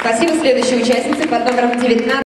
Спасибо следующей участнице под номером 19.